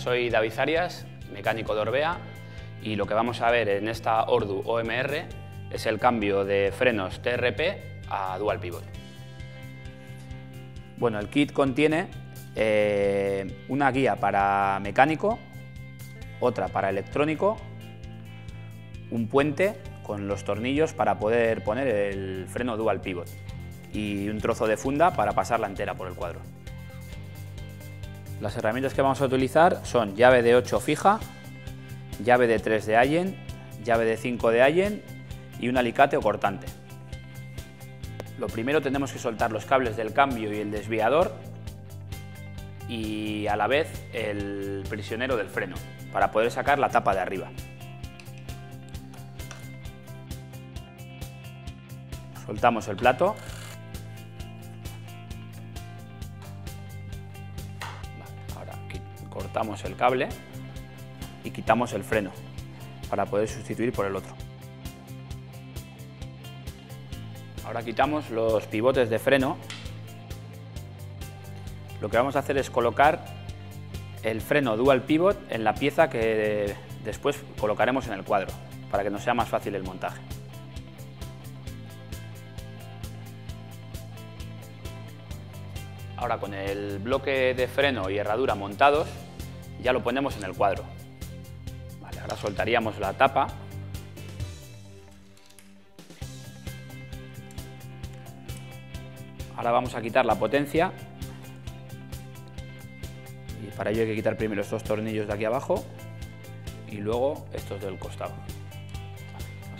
soy David Arias, mecánico de Orbea, y lo que vamos a ver en esta Ordu OMR es el cambio de frenos TRP a Dual Pivot. Bueno, el kit contiene eh, una guía para mecánico, otra para electrónico, un puente con los tornillos para poder poner el freno Dual Pivot y un trozo de funda para pasarla entera por el cuadro. Las herramientas que vamos a utilizar son llave de 8 fija, llave de 3 de Allen, llave de 5 de Allen y un alicate o cortante. Lo primero tenemos que soltar los cables del cambio y el desviador y a la vez el prisionero del freno para poder sacar la tapa de arriba. Soltamos el plato cortamos el cable y quitamos el freno para poder sustituir por el otro. Ahora quitamos los pivotes de freno. Lo que vamos a hacer es colocar el freno dual pivot en la pieza que después colocaremos en el cuadro para que nos sea más fácil el montaje. Ahora con el bloque de freno y herradura montados ya lo ponemos en el cuadro. ahora soltaríamos la tapa. Ahora vamos a quitar la potencia. Y para ello hay que quitar primero estos tornillos de aquí abajo y luego estos del costado.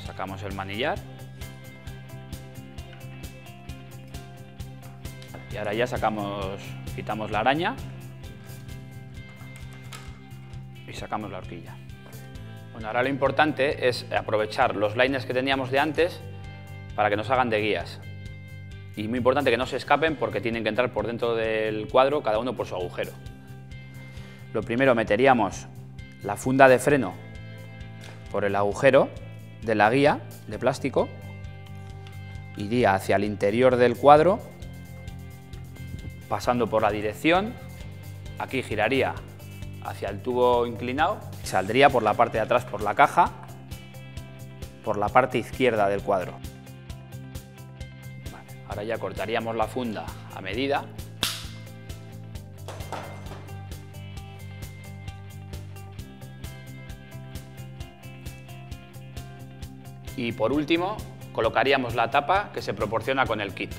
Sacamos el manillar. Y ahora ya sacamos, quitamos la araña y sacamos la horquilla. Bueno, ahora lo importante es aprovechar los liners que teníamos de antes para que nos hagan de guías. Y muy importante que no se escapen porque tienen que entrar por dentro del cuadro cada uno por su agujero. Lo primero meteríamos la funda de freno por el agujero de la guía de plástico, iría hacia el interior del cuadro, pasando por la dirección, aquí giraría hacia el tubo inclinado, saldría por la parte de atrás por la caja, por la parte izquierda del cuadro. ahora ya cortaríamos la funda a medida. Y por último, colocaríamos la tapa que se proporciona con el kit.